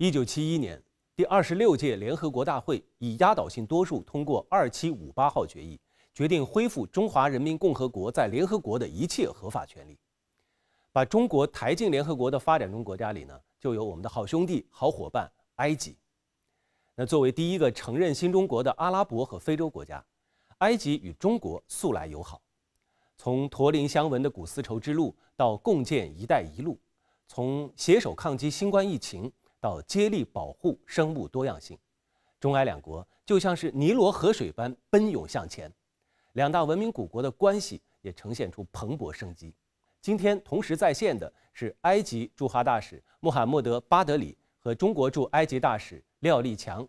一九七一年，第二十六届联合国大会以压倒性多数通过二七五八号决议，决定恢复中华人民共和国在联合国的一切合法权利，把中国抬进联合国的发展中国家里呢，就有我们的好兄弟、好伙伴埃及。那作为第一个承认新中国的阿拉伯和非洲国家，埃及与中国素来友好。从驼铃相闻的古丝绸之路到共建“一带一路”，从携手抗击新冠疫情到接力保护生物多样性，中埃两国就像是尼罗河水般奔涌向前。两大文明古国的关系也呈现出蓬勃生机。今天同时在线的是埃及驻华大使穆罕默德·巴德里和中国驻埃及大使。廖立强，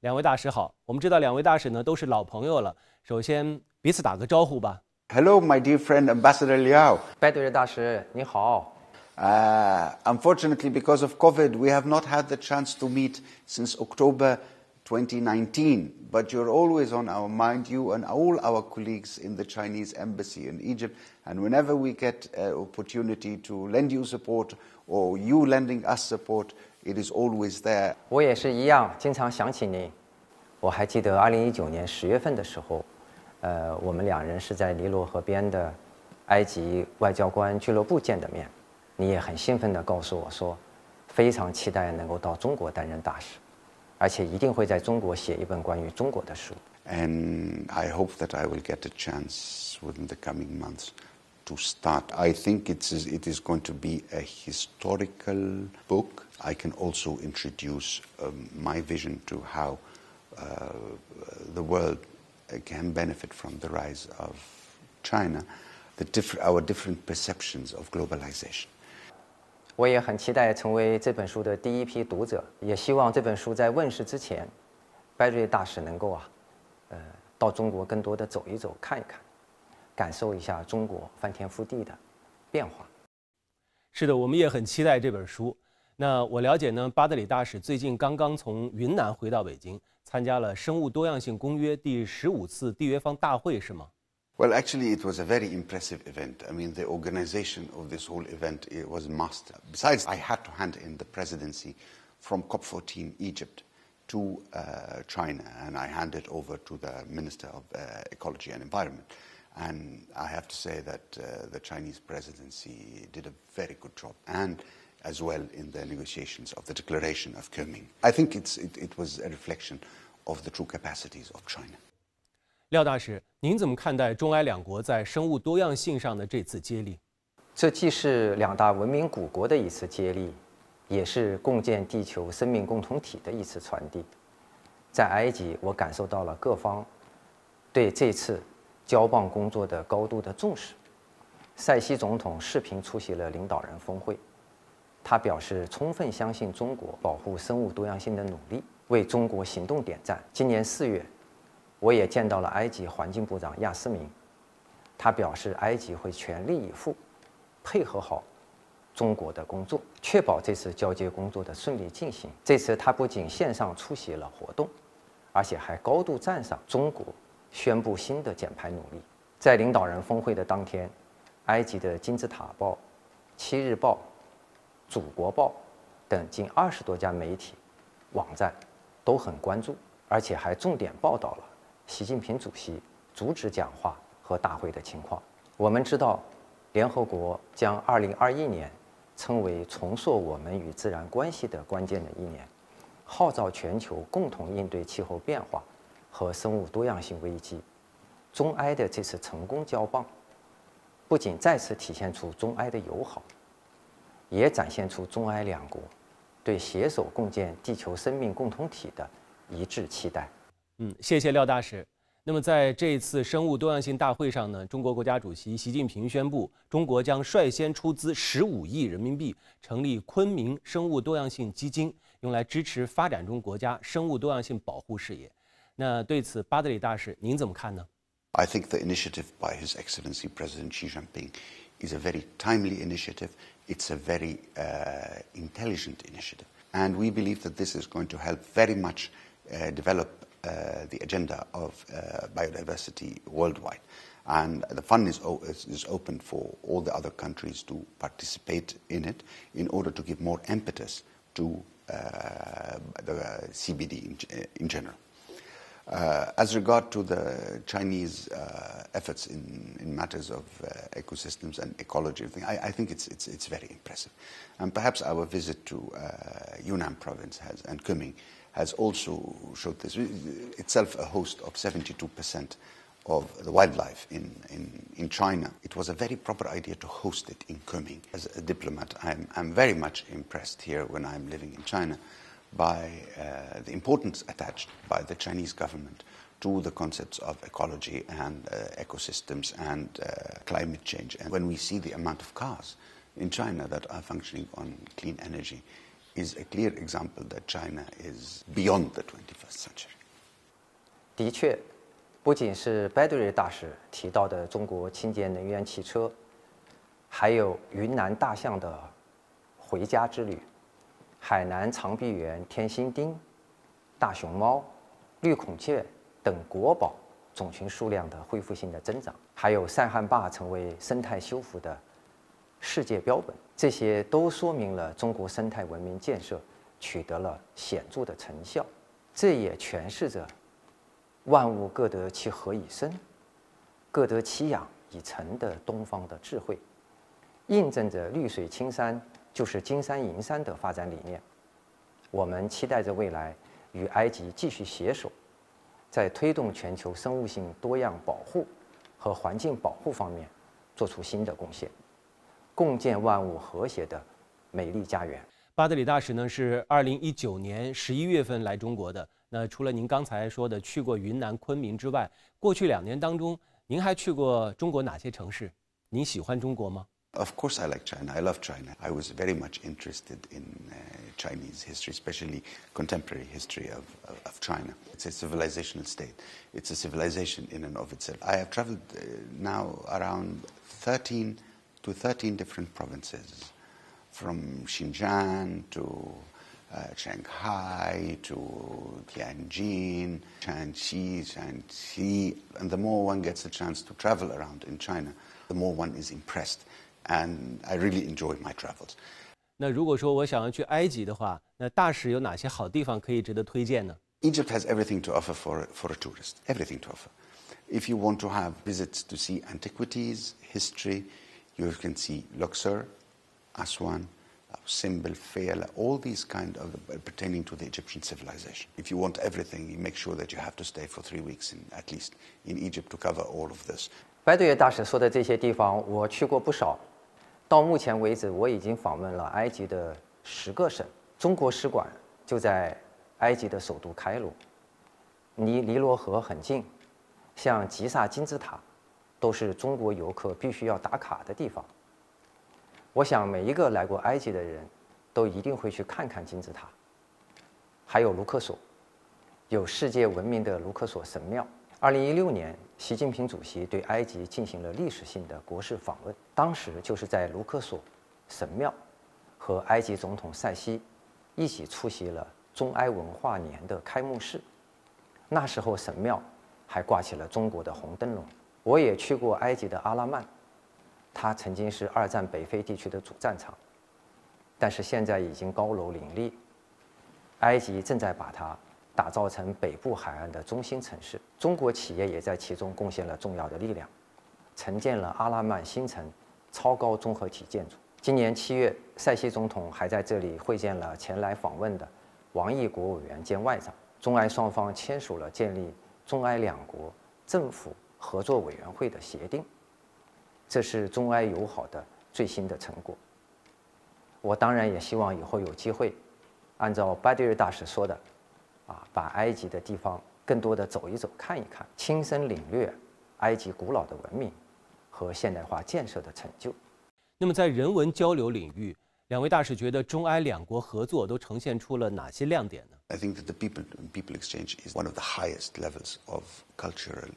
两位大使好。我们知道两位大使呢都是老朋友了，首先彼此打个招呼吧。Hello, my dear friend, Ambassador Liao. 拜对大使你好。Uh, unfortunately, because of COVID, we have not had the chance to meet since October 2019. But you're always on our mind, you and all our colleagues in the Chinese embassy in Egypt. And whenever we get an opportunity to lend you support or you lending us support, It is always there。我也是一样，经常想起你。我还记得二零一九年十月份的时候，呃，我们两人是在尼罗河边的埃及外交官俱乐部见的面。 你也很兴奋地告诉我说，非常期待能够到中国担任大使，而且一定会在中国写一本关于中国的书。And I hope that I will get a chance within the coming months. to start. I think it is, it is going to be a historical book. I can also introduce um, my vision to how uh, the world can benefit from the rise of China, the diff our different perceptions of globalization. 我也很期待成为这本书的第一批读者，也希望这本书在问世之前，拜瑞大使能够啊，呃，到中国更多的走一走、看一看。感受一下中国翻天覆地的变化。是的，我们也很期待这本书。那我了解呢，巴德里大使最近刚刚从云南回到北京，参加了《生物多样性公约》第十五次缔约方大会，是吗？Well, actually, it was a very impressive event. I mean, the organization of this whole event it was master. Besides, I had to hand in the presidency from COP14 Egypt to uh, China, and I handed over to the Minister of uh, Ecology and Environment. And I have to say that uh, the Chinese presidency did a very good job, and as well in the negotiations of the declaration of Kunming. I think it, it was a reflection of the true capacities of China. 廖大使，您怎么看待中埃两国在生物多样性上的这次接力？这既是两大文明古国的一次接力，也是共建地球生命共同体的一次传递。在埃及，我感受到了各方对这次交棒工作的高度的重视，塞西总统视频出席了领导人峰会，他表示充分相信中国保护生物多样性的努力，为中国行动点赞。今年四月，我也见到了埃及环境部长亚斯明，他表示埃及会全力以赴，配合好中国的工作，确保这次交接工作的顺利进行。这次他不仅线上出席了活动，而且还高度赞赏中国。宣布新的减排努力。在领导人峰会的当天，埃及的金字塔报、七日报、祖国报等近二十多家媒体网站都很关注，而且还重点报道了习近平主席主旨讲话和大会的情况。我们知道，联合国将2021年称为重塑我们与自然关系的关键的一年，号召全球共同应对气候变化。和生物多样性危机，中埃的这次成功交棒，不仅再次体现出中埃的友好，也展现出中埃两国对携手共建地球生命共同体的一致期待。嗯，谢谢廖大使。那么在这一次生物多样性大会上呢，中国国家主席习近平宣布，中国将率先出资十五亿人民币成立昆明生物多样性基金，用来支持发展中国家生物多样性保护事业。那对此，巴德里大使您怎么看呢？I think the initiative by His Excellency President Xi Jinping is a very timely initiative. It's a very uh, intelligent initiative. And we believe that this is going to help very much uh, develop the agenda of uh, biodiversity worldwide. And the fund is, is, open for all the other countries to participate in it in order to give more impetus to uh, the CBD in, in general. Uh, as regard to the Chinese uh, efforts in, in, matters of uh, ecosystems and ecology, I, I, think it's, it's, it's, very impressive. And perhaps our visit to uh, Yunnan province has, and Kunming has also showed this. Itself a host of 72% of the wildlife in, in, in China. It was a very proper idea to host it in Kunming. As a diplomat, I'm, I'm very much impressed here when I'm living in China by uh, the importance attached by the Chinese government to the concepts of ecology and uh, ecosystems and uh, climate change. And when we see the amount of cars in China that are functioning on clean energy, is a clear example that China is beyond the 21st century. 的确，不仅是 Battery 大使提到的中国清洁能源汽车，还有云南大象的回家之旅。海南长臂猿、天心丁、大熊猫、绿孔雀等国宝种群数量的恢复性的增长，还有塞罕坝成为生态修复的世界标本，这些都说明了中国生态文明建设取得了显著的成效。这也诠释着“万物各得其和以生，各得其养以成”的东方的智慧，印证着绿水青山。就是金山银山的发展理念，我们期待着未来与埃及继续携手，在推动全球生物性多样保护和环境保护方面做出新的贡献，共建万物和谐的美丽家园。巴德里大使呢是二零一九年十一月份来中国的。那除了您刚才说的去过云南昆明之外，过去两年当中，您还去过中国哪些城市？您喜欢中国吗？Of course, I like China. I love China. I was very much interested in uh, Chinese history, especially contemporary history of, of, of, China. It's a civilizational state. It's a civilization in and of itself. I have traveled uh, now around 13 to 13 different provinces, from Xinjiang to uh, Shanghai to Tianjin, Shanxi, Shanxi. And the more one gets a chance to travel around in China, the more one is impressed and I really enjoy my travels. 那如果说我想要去埃及的话，那大使有哪些好地方可以值得推荐呢？Egypt has everything to offer for for a tourist. Everything to offer. If you want to have visits to see antiquities, history, you can see Luxor, Aswan, Simbel, Fela, all these kind of pertaining to the Egyptian civilization. If you want everything, you make sure that you have to stay for three weeks in, at least in Egypt to cover all of this. 白对月大使说的这些地方，我去过不少。到目前为止，我已经访问了埃及的十个省，中国使馆就在埃及的首都开罗，离尼罗河很近，像吉萨金字塔， 都是中国游客必须要打卡的地方。我想每一个来过埃及的人，都一定会去看看金字塔，还有卢克索，有世界闻名的卢克索神庙。二零一六年，习近平主席对埃及进行了历史性的国事访问，当时就是在卢克索神庙，和埃及总统塞西一起出席了中埃文化年的开幕式。那时候神庙还挂起了中国的红灯笼。我也去过埃及的阿拉曼，它曾经是二战北非地区的主战场，但是现在已经高楼林立，埃及正在把它。打造成北部海岸的中心城市，中国企业也在其中贡献了重要的力量，承建了阿拉曼新城超高综合体建筑。今年七月，塞西总统还在这里会见了前来访问的王毅国务委员兼外长，中埃双方签署了建立中埃两国政府合作委员会的协定，这是中埃友好的最新的成果。我当然也希望以后有机会，按照巴迪尔大使说的。啊，把埃及的地方更多的走一走、看一看，亲身领略埃及古老的文明和现代化建设的成就。那么，在人文交流领域，两位大使觉得中埃两国合作都呈现出了哪些亮点呢？I think that the people people exchange is one of the highest levels of cultural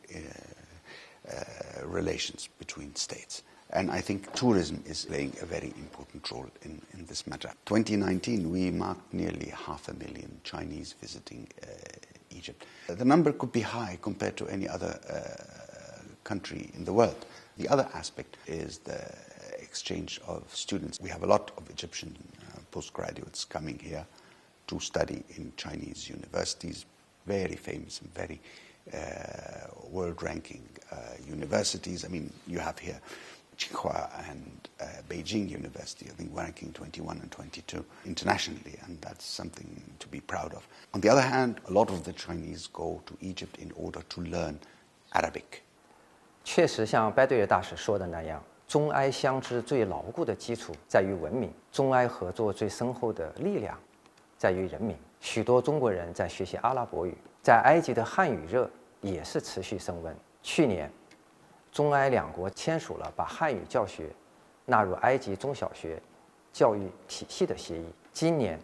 relations between states. And I think tourism is playing a very important role in, in this matter. 2019, we marked nearly half a million Chinese visiting uh, Egypt. The number could be high compared to any other uh, country in the world. The other aspect is the exchange of students. We have a lot of Egyptian uh, postgraduates coming here to study in Chinese universities, very famous and very uh, world-ranking uh, universities. I mean, you have here Tsinghua and uh, Beijing University, I think ranking 21 and 22 internationally, and that's something to be proud of. On the other hand, a lot of the Chinese go to Egypt in order to learn Arabic. 确实，像拜对尔大使说的那样，中埃相知最牢固的基础在于文明，中埃合作最深厚的力量在于人民。许多中国人在学习阿拉伯语， 在埃及的汉语热也是持续升温。去年，中埃两国签署了把汉语教学纳入埃及中小学教育体系的协议。今年，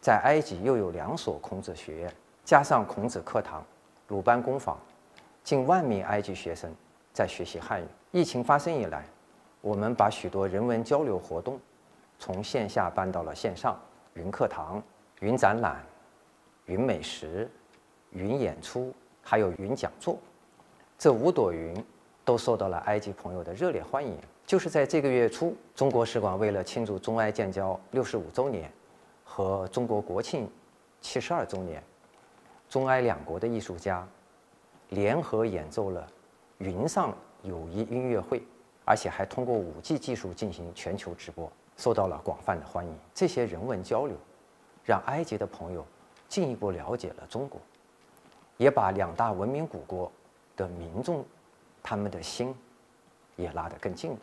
在埃及又有两所孔子学院，加上孔子课堂、鲁班工坊，近万名埃及学生在学习汉语。疫情发生以来，我们把许多人文交流活动从线下搬到了线上，云课堂。云展览、云美食、云演出，还有云讲座，这五朵云都受到了埃及朋友的热烈欢迎。就是在这个月初，中国使馆为了庆祝中埃建交六十五周年和中国国庆七十二周年，中埃两国的艺术家联合演奏了云上友谊音乐会，而且还通过五 G 技术进行全球直播，受到了广泛的欢迎。这些人文交流。让埃及的朋友进一步了解了中国，也把两大文明古国的民众他们的心也拉得更近了。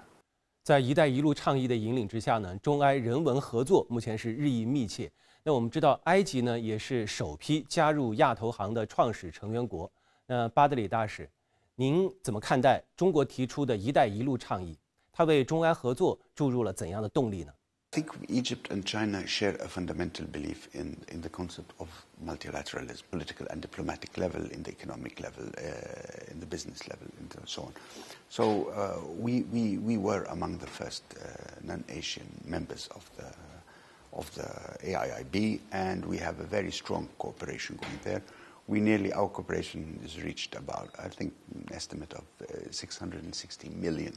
在“一带一路”倡议的引领之下呢，中埃人文合作目前是日益密切。那我们知道，埃及呢也是首批加入亚投行的创始成员国。那巴德里大使，您怎么看待中国提出的一带一路倡议？它为中埃合作注入了怎样的动力呢 think Egypt and China share a fundamental belief in, in the concept of multilateralism, political and diplomatic level, in the economic level, uh, in the business level, and so on. So uh, we, we, we were among the first uh, non-Asian members of the of the AIIB, and we have a very strong cooperation going there. We nearly our cooperation has reached about I think an estimate of uh, 660 million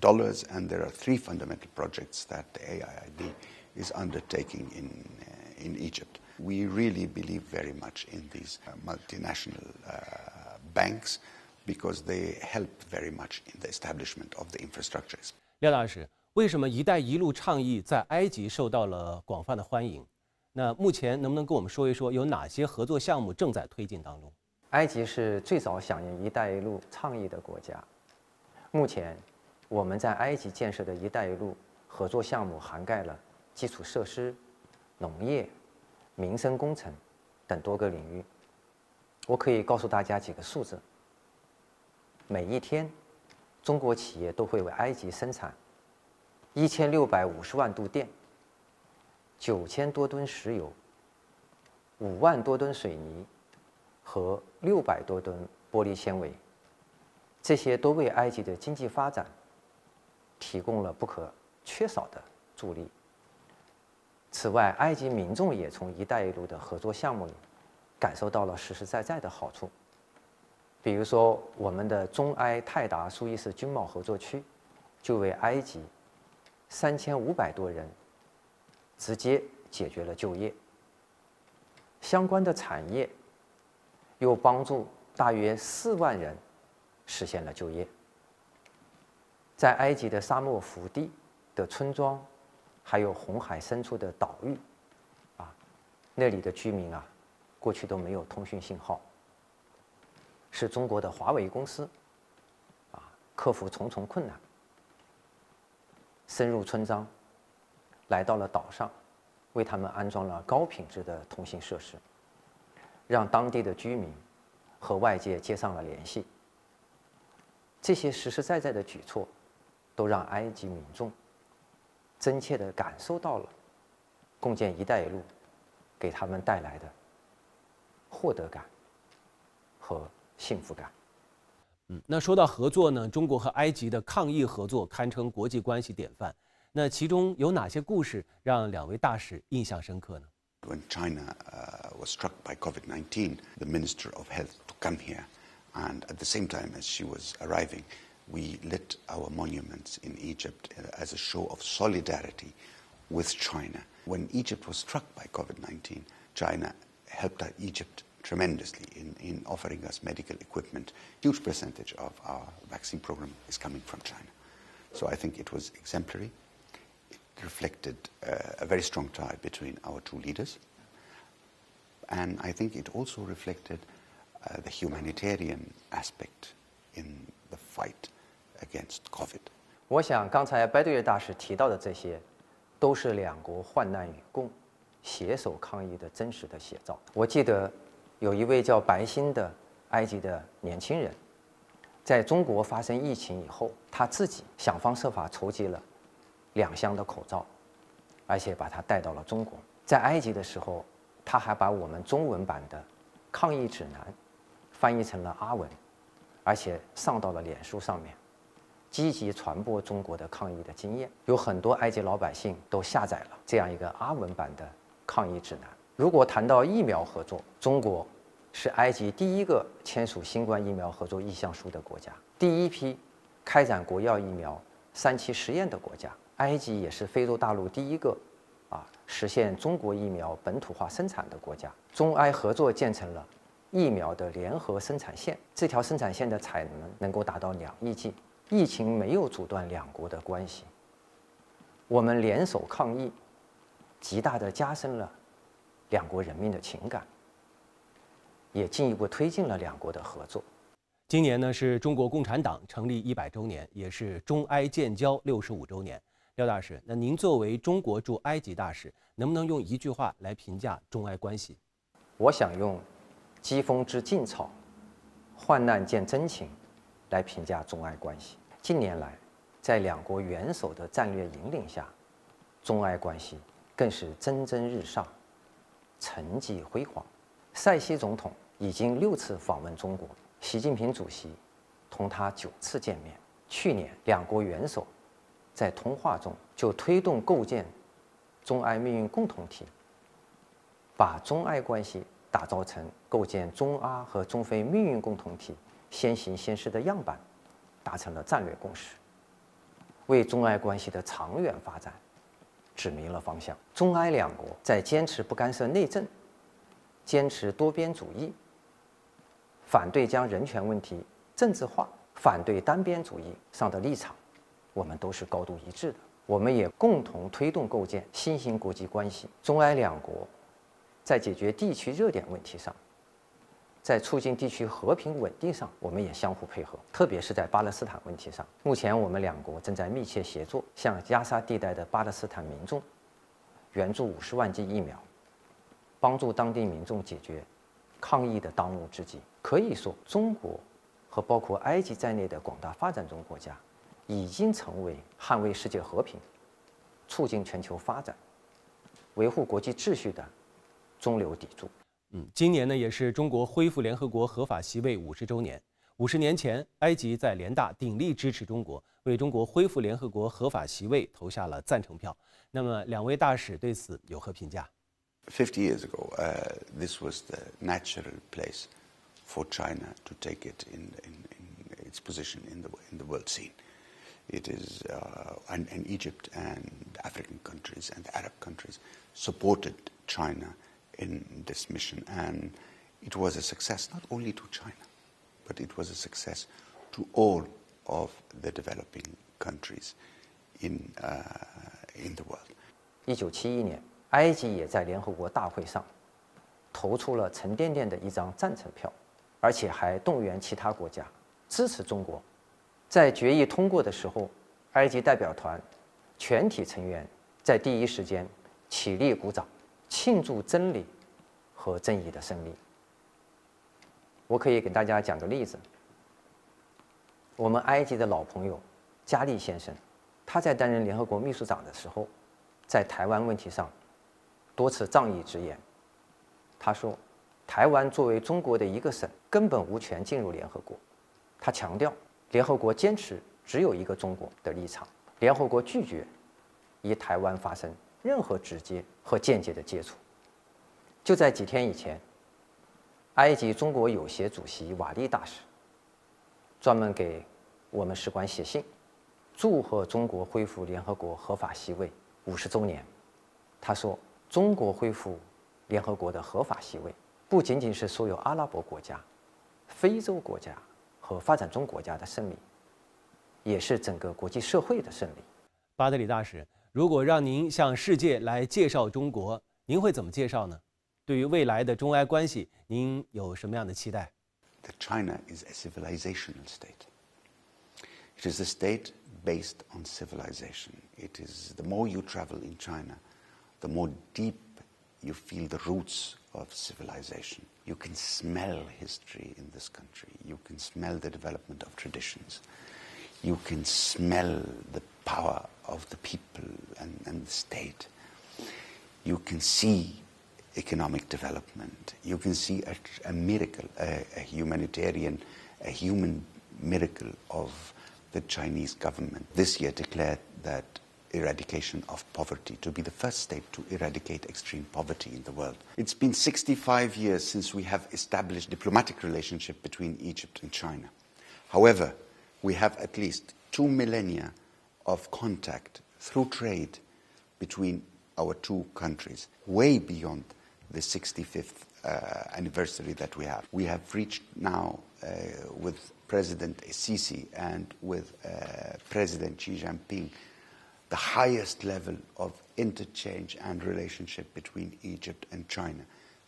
dollars, and there are three fundamental projects that the AIIB is undertaking in, uh, in Egypt. We really believe very much in these uh, multinational banks because they help very much in the establishment of the infrastructures. 廖大使，为什么“一带一路”倡议在埃及受到了广泛的欢迎？那目前能不能跟我们说一说有哪些合作项目正在推进当中？埃及是最早响应“一带一路”倡议的国家，目前 我们在埃及建设的一带一路合作项目涵盖了基础设施、农业、民生工程等多个领域。我可以告诉大家几个数字：每一天，中国企业都会为埃及生产一千六百五十万度电、九千多吨石油、五万多吨水泥和六百多吨玻璃纤维。这些都为埃及的经济发展。提供了不可缺少的助力。此外，埃及民众也从“一带一路”的合作项目里感受到了实实在在的好处。比如说，我们的中埃泰达苏伊士军贸合作区就为埃及三千五百多人直接解决了就业，相关的产业又帮助大约四万人实现了就业。在埃及的沙漠腹地的村庄，还有红海深处的岛屿，啊，那里的居民啊，过去都没有通讯信号。是中国的华为公司，啊，克服重重困难，深入村庄，来到了岛上，为他们安装了高品质的通信设施，让当地的居民和外界接上了联系。这些实实在在的举措。都让埃及民众真切地感受到了共建“一带一路”给他们带来的获得感和幸福感。嗯，那说到合作呢，中国和埃及的抗疫合作堪称国际关系典范。那其中有哪些故事让两位大使印象深刻呢？When China was struck by COVID-19, the Minister of Health to come here, and at the same time as she was arriving. We lit our monuments in Egypt as a show of solidarity with China When Egypt was struck by COVID 19, China helped Egypt tremendously in, in offering us medical equipment. Huge percentage of our vaccine program is coming from China. So I think it was exemplary. It reflected uh, a very strong tie between our two leaders. And I think it also reflected uh, the humanitarian aspect in the fight against COVID. 我想刚才白对月大使提到的这些，都是两国患难与共、携手抗疫的真实的写照。我记得有一位叫白欣的埃及的年轻人，在中国发生疫情以后，他自己想方设法筹集了两箱的口罩，而且把它带到了中国。在埃及的时候，他还把我们中文版的抗疫指南翻译成了阿文，而且上到了脸书上面，积极传播中国的抗疫的经验。有很多埃及老百姓都下载了这样一个阿文版的抗疫指南。如果谈到疫苗合作，中国是埃及第一个签署新冠疫苗合作意向书的国家，第一批开展国药疫苗三期实验的国家。埃及也是非洲大陆第一个啊实现中国疫苗本土化生产的国家。中埃合作建成了疫苗的联合生产线，这条生产线的产能能够达到两亿剂。疫情没有阻断两国的关系，我们联手抗疫，极大的加深了。两国人民的情感，也进一步推进了两国的合作。今年呢是中国共产党成立一百周年，也是中埃建交六十五周年。廖大使，那您作为中国驻埃及大使，能不能用一句话来评价中埃关系？我想用“疾风知劲草，患难见真情”来评价中埃关系。近年来，在两国元首的战略引领下，中埃关系更是蒸蒸日上。成绩辉煌，塞西总统已经六次访问中国，习近平主席同他九次见面。去年，两国元首在通话中就推动构建中埃命运共同体，把中埃关系打造成构建中阿和中非命运共同体先行先试的样板，达成了战略共识，为中埃关系的长远发展。指明了方向。中埃两国在坚持不干涉内政、坚持多边主义、反对将人权问题政治化、反对单边主义上的立场，我们都是高度一致的。我们也共同推动构建新型国际关系。中埃两国在解决地区热点问题上。在促进地区和平稳定上，我们也相互配合，特别是在巴勒斯坦问题上。目前，我们两国正在密切协作，向加沙地带的巴勒斯坦民众援助五十万剂疫苗，帮助当地民众解决抗疫的当务之急。可以说，中国和包括埃及在内的广大发展中国家，已经成为捍卫世界和平、促进全球发展、维护国际秩序的中流砥柱。嗯，今年呢也是中国恢复联合国合法席位五十周年。五十年前，埃及在联大鼎力支持中国，为中国恢复联合国合法席位投下了赞成票。那么，两位大使对此有何评价？Fifty years ago, uh, this was the natural place for China to take it in, in, in its position in the in the world scene. It is, uh, and, and Egypt and African countries and Arab countries supported China. In this mission. And it was a success not only to China, but it was a success to all of the developing countries in, uh, in the world. 一九七一年，埃及也在联合国大会上投出了沉甸甸的一张赞成票，而且还动员其他国家支持中国。在决议通过的时候，埃及代表团全体成员在第一时间起立鼓掌。庆祝真理和正义的胜利。我可以给大家讲个例子。我们埃及的老朋友加利先生，他在担任联合国秘书长的时候，在台湾问题上多次仗义直言。他说，台湾作为中国的一个省，根本无权进入联合国。他强调，联合国坚持只有一个中国的立场，联合国拒绝以台湾发生。任何直接和间接的接触，就在几天以前，埃及中国友协主席瓦利大使专门给我们使馆写信，祝贺中国恢复联合国合法席位五十周年。他说：“中国恢复联合国的合法席位，不仅仅是所有阿拉伯国家、非洲国家和发展中国家的胜利，也是整个国际社会的胜利。”巴德里大使，如果让您向世界来介绍中国，您会怎么介绍呢？对于未来的中埃关系，您有什么样的期待？That China is a civilizational state. It is a state based on civilization. It is the more you travel in China, the more deep you feel the roots of civilization. You can smell history in this country. You can smell the development of traditions. You can smell the power of the people and, and the state. You can see economic development. You can see a, a miracle, a, a, humanitarian, a human miracle of the Chinese government. This year declared that eradication of poverty to be the first state to eradicate extreme poverty in the world. It's been 65 years since we have established diplomatic relationship between Egypt and China. However, we have at least two millennia of contact through trade between our two countries, way beyond the 65th uh, anniversary that we have. We have reached now uh, with President Sisi and with uh, President Xi Jinping the highest level of interchange and relationship between Egypt and China.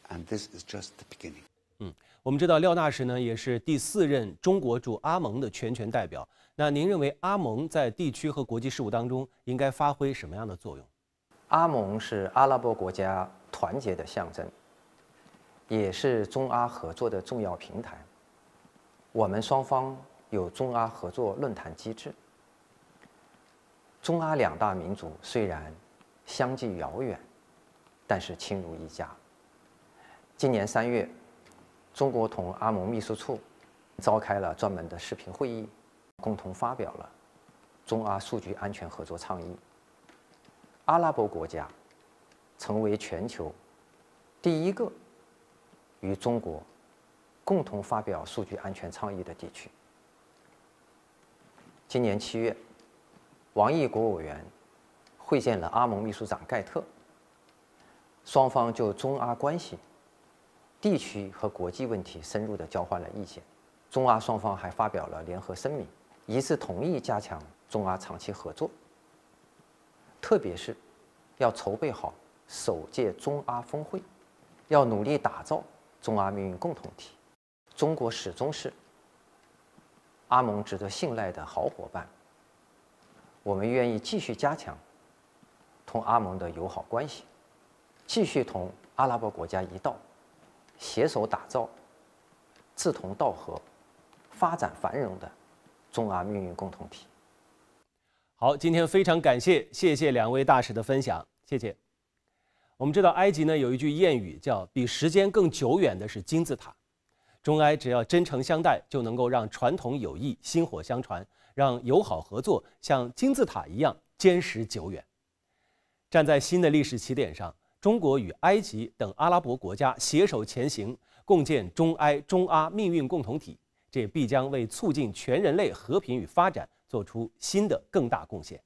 And this is just the beginning. 嗯，我们知道廖大使呢也是第四任中国驻阿盟的全权代表。那您认为阿盟在地区和国际事务当中应该发挥什么样的作用？阿盟是阿拉伯国家团结的象征，也是中阿合作的重要平台。我们双方有中阿合作论坛机制。中阿两大民族虽然相距遥远，但是亲如一家。今年三月，中国同阿盟秘书处召开了专门的视频会议。共同发表了中阿数据安全合作倡议。阿拉伯国家成为全球第一个与中国共同发表数据安全倡议的地区。今年七月，王毅国务委员会见了阿盟秘书长盖特，双方就中阿关系、地区和国际问题深入的交换了意见。中阿双方还发表了联合声明。一致同意加强中阿长期合作，特别是要筹备好首届中阿峰会，要努力打造中阿命运共同体。中国始终是阿盟值得信赖的好伙伴，我们愿意继续加强同阿盟的友好关系，继续同阿拉伯国家一道携手打造志同道合、发展繁荣的。中阿命运共同体。好，今天非常感谢，谢谢两位大使的分享，谢谢。我们知道埃及呢有一句谚语叫“比时间更久远的是金字塔”，中埃只要真诚相待，就能够让传统友谊薪火相传，让友好合作像金字塔一样坚实久远。站在新的历史起点上，中国与埃及等阿拉伯国家携手前行，共建中埃中阿命运共同体。这必将为促进全人类和平与发展做出新的更大贡献。